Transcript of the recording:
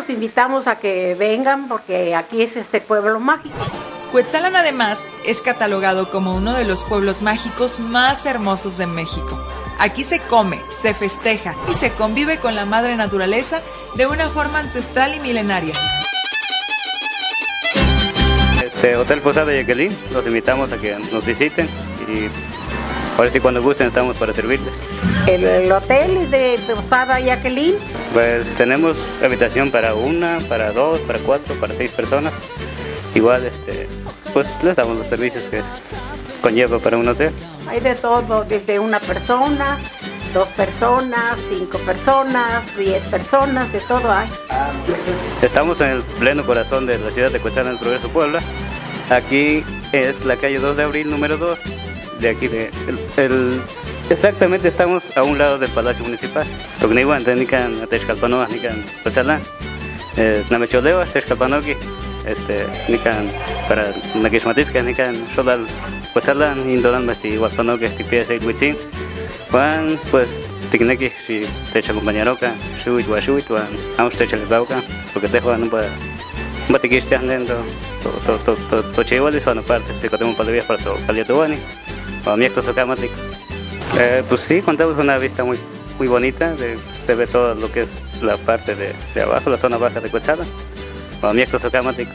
los invitamos a que vengan porque aquí es este pueblo mágico. Cuetzalan además es catalogado como uno de los pueblos mágicos más hermosos de México. Aquí se come, se festeja y se convive con la madre naturaleza de una forma ancestral y milenaria. Este Hotel Posada Yaquelín, los invitamos a que nos visiten y ahora sí cuando gusten estamos para servirles. El, el hotel de Posada Yaquelín. Pues tenemos habitación para una, para dos, para cuatro, para seis personas. Igual este, pues les damos los servicios que conlleva para un hotel. Hay de todo, desde una persona, dos personas, cinco personas, diez personas, de todo hay. Estamos en el pleno corazón de la ciudad de Cuetzala, el Progreso Puebla. Aquí es la calle 2 de abril, número 2. De aquí, de, el, el- exactamente estamos a un lado del Palacio Municipal. Togniwan, Tenican, Atechcalpanoa, Nican, Cuetzala. Namecholeo, Atechcalpanoqui, este, Nican, para Naquishmatisca, Nican, Xolal, Cuetzala, Indolan, Mesti, Hualpanoque, Tipiesa, Huitzin. Juan, pues, Ticnequi, si te echa compañeroca, Shuit, Washuit, Juan, Aún te echa el bauca, porque te juegan un Batikiste andando, to to to to to chihuahua son aparte, te contamos para para caliatuani, o mi acto socamático. Eh, pues sí, contamos una vista muy muy bonita, de, se ve todo lo que es la parte de, de abajo, la zona baja de Cuetzala, o mi acto socamático.